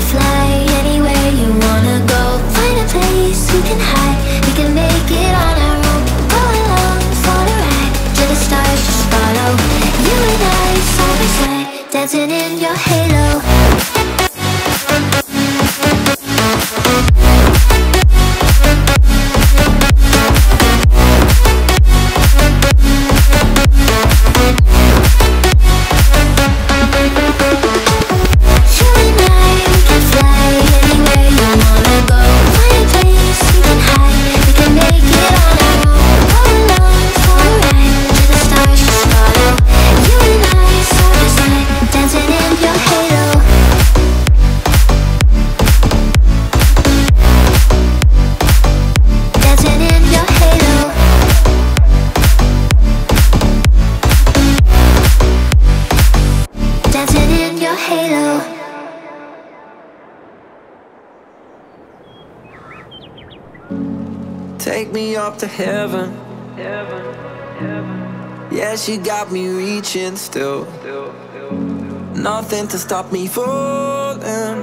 fly. halo. Take me up to heaven. Heaven, heaven. Yeah, she got me reaching still. Still, still, still. Nothing to stop me falling.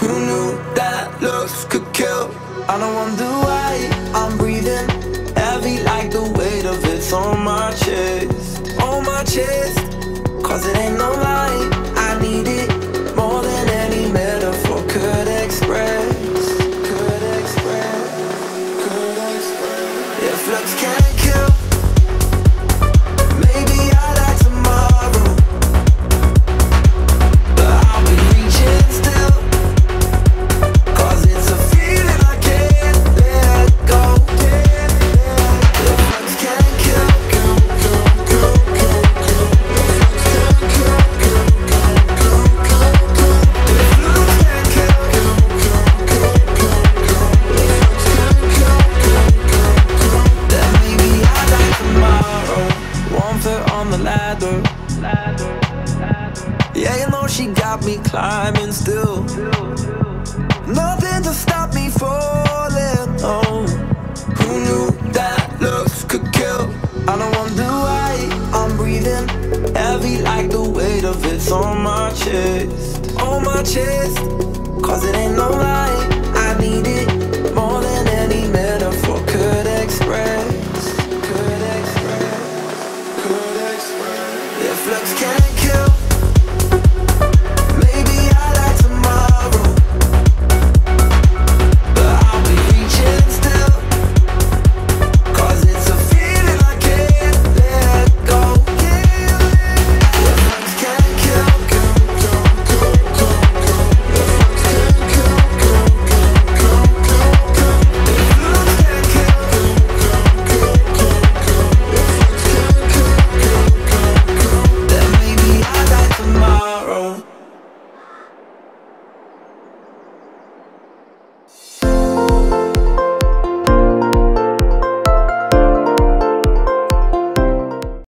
Who knew that looks could kill? I don't wonder why I'm breathing heavy like the weight of it's on my chest. On my chest, cause it ain't no lie. flux can't stop me climbing still. Nothing to stop me falling. Oh, who knew that looks could kill? I don't wonder why I'm breathing heavy like the weight of it's on my chest. On my chest, cause it ain't no lie. I need it.